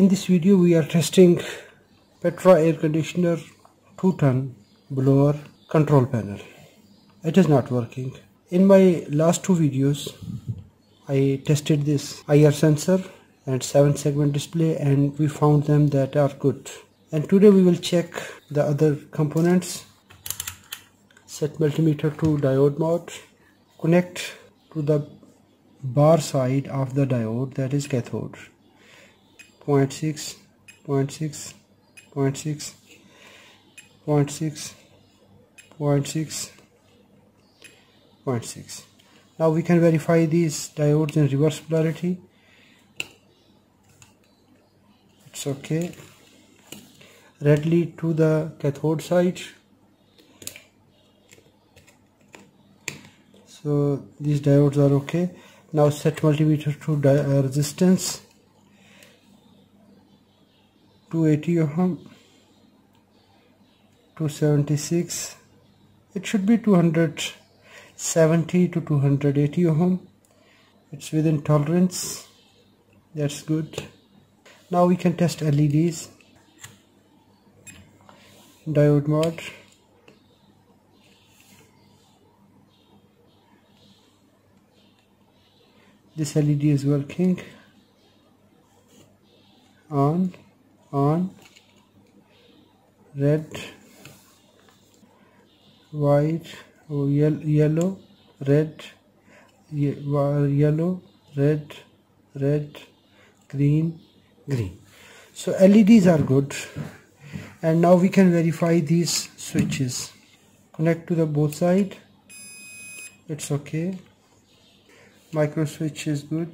In this video we are testing Petra air conditioner 2 ton blower control panel. It is not working. In my last two videos I tested this IR sensor and 7 segment display and we found them that are good. And today we will check the other components. Set multimeter to diode mode. Connect to the bar side of the diode that is cathode 0.6 0.6 0.6 0.6 0.6 0.6 now we can verify these diodes in reverse polarity. It's okay. Red lead to the cathode side so these diodes are okay. Now set multimeter to uh, resistance 280 ohm 276 it should be 270 to 280 ohm it's within tolerance. That's good. Now we can test LEDs diode mode this LED is working. On on red white oh, yellow red yellow red red green green. So LEDs are good. And now we can verify these switches. Connect to the both side. It's okay. Micro switch is good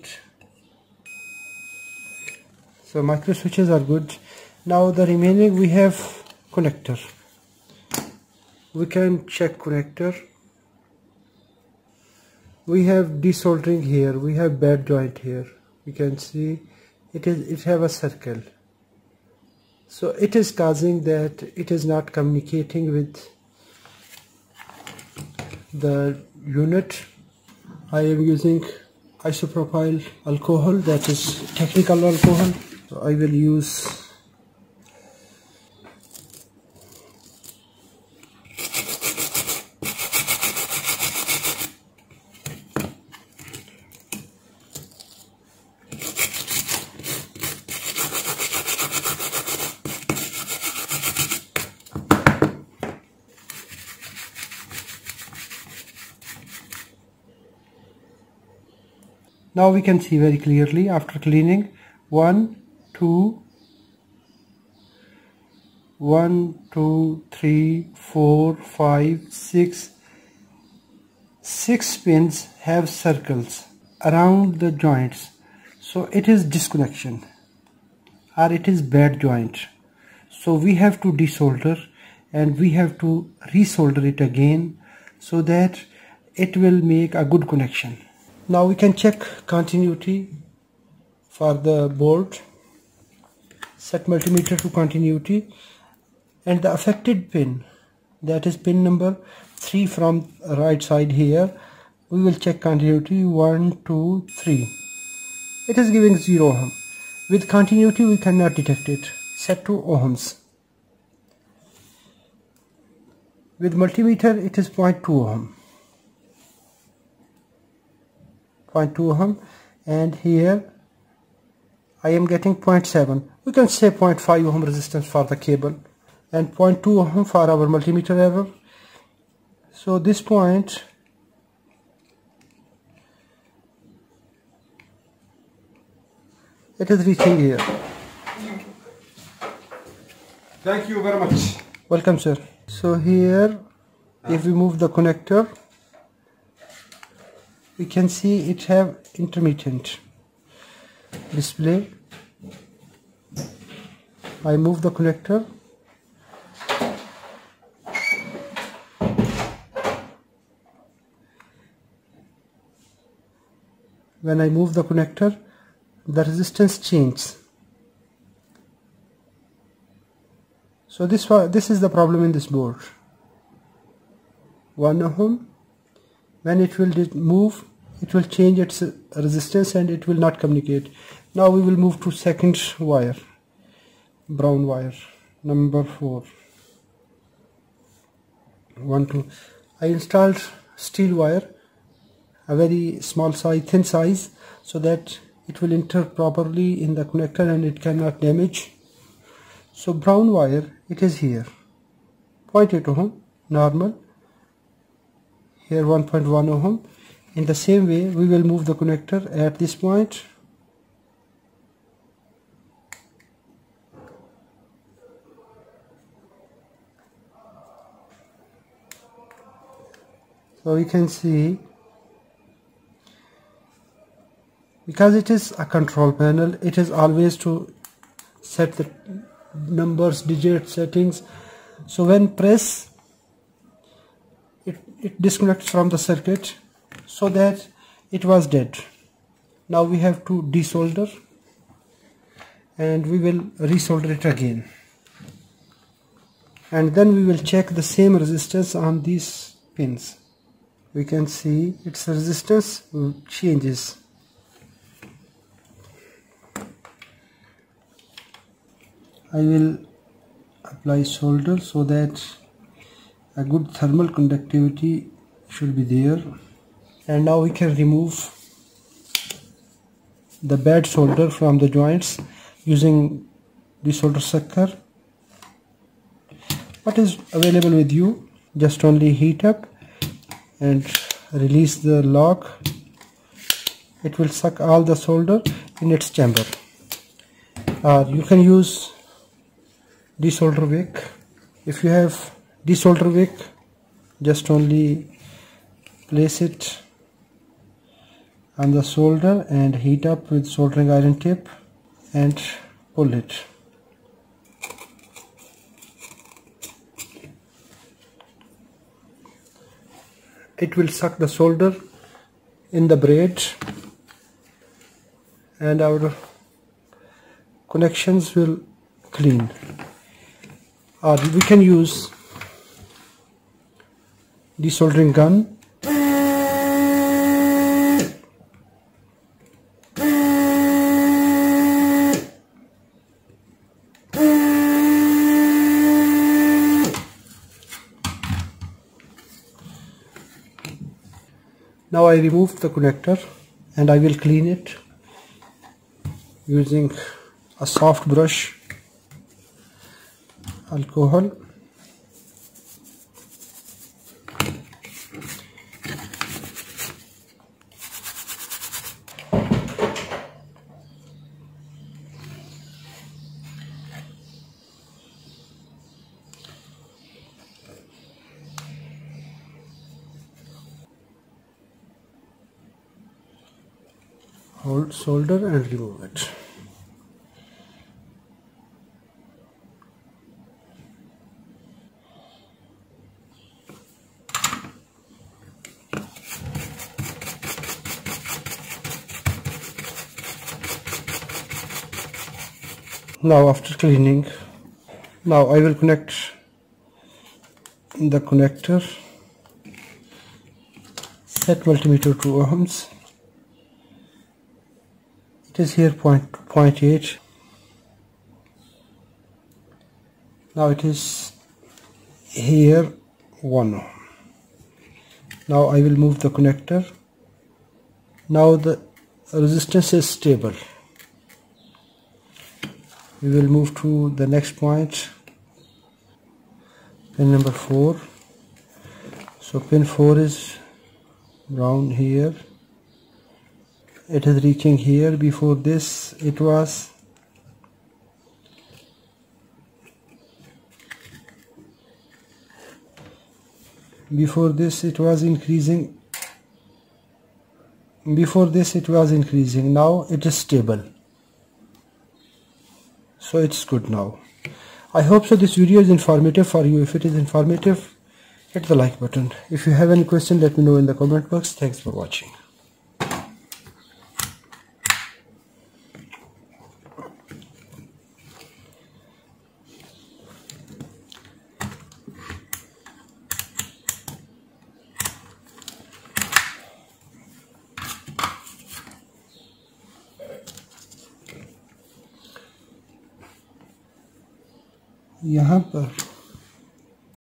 so micro switches are good. Now the remaining we have connector. We can check connector. We have desoldering here. We have bad joint here. We can see it is it have a circle. So it is causing that it is not communicating with the unit. I am using isopropyl alcohol that is technical alcohol so I will use now we can see very clearly after cleaning one two one two three four five six. Six pins have circles around the joints. So it is disconnection or it is bad joint. So we have to desolder and we have to resolder it again so that it will make a good connection. Now we can check continuity for the board set multimeter to continuity and the affected pin that is pin number 3 from right side here we will check continuity 1 2 3 it is giving 0 ohm. With continuity we cannot detect it. Set to ohms. With multimeter it is 0.2 ohm. 0.2 ohm and here I am getting 0.7 we can say 0.5 ohm resistance for the cable and 0.2 ohm for our multimeter level so this point it is reaching here. Thank you very much. Welcome sir. So here if we move the connector we can see it have intermittent display. I move the connector. When I move the connector the resistance changes. So this this is the problem in this board. 1 ohm when it will move it will change its resistance and it will not communicate now we will move to second wire brown wire number 4 1 2 I installed steel wire a very small size thin size so that it will enter properly in the connector and it cannot damage. So brown wire it is here. 0.8 ohm normal. Here 1.1 ohm. In the same way we will move the connector at this point so you can see because it is a control panel it is always to set the numbers digit settings. So when press it, it disconnects from the circuit so that it was dead. Now we have to desolder and we will resolder it again. And then we will check the same resistance on these pins we can see its resistance mm, changes. I will apply solder so that a good thermal conductivity should be there. And now we can remove the bad solder from the joints using the solder sucker. What is available with you? Just only heat up and release the lock. It will suck all the solder in its chamber. Or you can use desolder wick. If you have desolder wick just only place it on the solder and heat up with soldering iron tip and pull it it will suck the solder in the braid and our connections will clean. Or we can use the soldering gun now I removed the connector and I will clean it using a soft brush alcohol hold solder and remove it. Now after cleaning now I will connect the connector. Set multimeter to ohms is here point, point 0.8 now it is here 1 now I will move the connector. Now the resistance is stable. We will move to the next point. Pin number 4 so pin 4 is down here it is reaching here. Before this it was before this it was increasing. Before this it was increasing. Now it is stable. So it's good now. I hope so this video is informative for you. If it is informative hit the like button. If you have any question let me know in the comment box. Thanks for watching यहाँ पर